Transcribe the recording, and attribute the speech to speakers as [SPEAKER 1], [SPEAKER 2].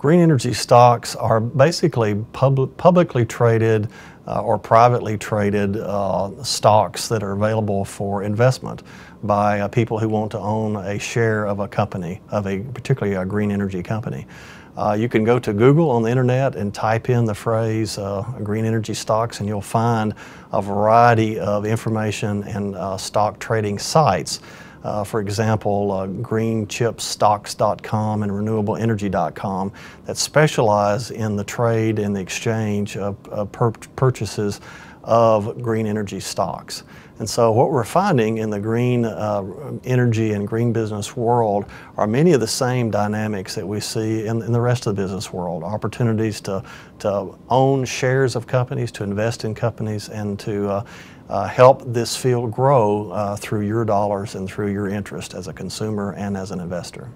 [SPEAKER 1] Green energy stocks are basically pub publicly traded uh, or privately traded uh, stocks that are available for investment by uh, people who want to own a share of a company, of a particularly a green energy company. Uh, you can go to Google on the internet and type in the phrase uh, green energy stocks and you'll find a variety of information and uh, stock trading sites uh, for example, uh, greenchipstocks.com and renewableenergy.com that specialize in the trade and the exchange of, of pur purchases of green energy stocks. And so what we're finding in the green uh, energy and green business world are many of the same dynamics that we see in, in, the rest of the business world. Opportunities to, to own shares of companies, to invest in companies, and to uh, uh, help this field grow uh, through your dollars and through your interest as a consumer and as an investor.